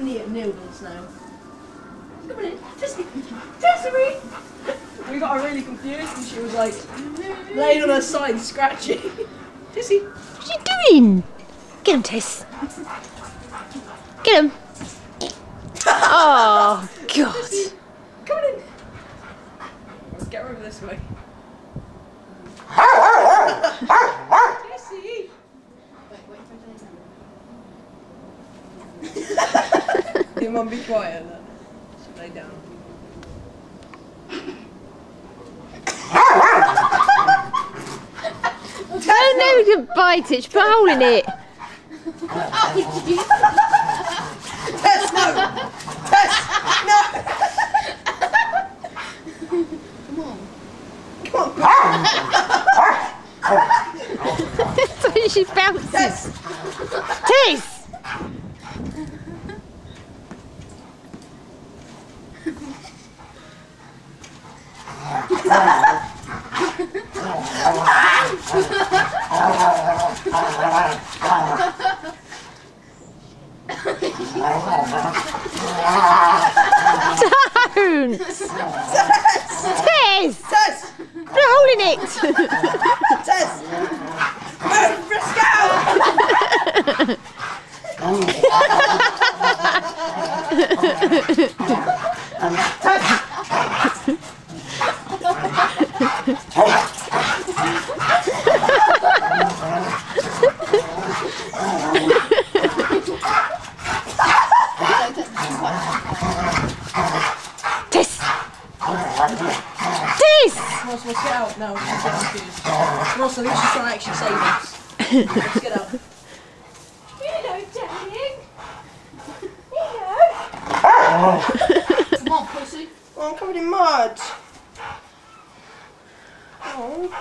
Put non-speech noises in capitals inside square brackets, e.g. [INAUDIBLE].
Nildens now. Come on in, Tessie, Tessie! We got her really confused and she was like laying on her side scratching. [LAUGHS] Tessie, What are you doing? Get him, Tess. Get him. [LAUGHS] Oh, God. come on in. Let's get her over this way. Your mum be quiet. look. She'll lay down. Oh, no, we can bite it. She put a hole in it. Tess, no! Tess, no! Come on. so she bounces. Tess! Tess! Don't! Tess! Tess! Put a hole in it! Tess! Move, Frisco! [LAUGHS] Tess! Ross, let's get out now. She's getting confused. Think she's trying to actually save us. Let's get out. Hello, darling. Hello. [LAUGHS] Come on, pussy. Oh, I'm covered in mud. Oh.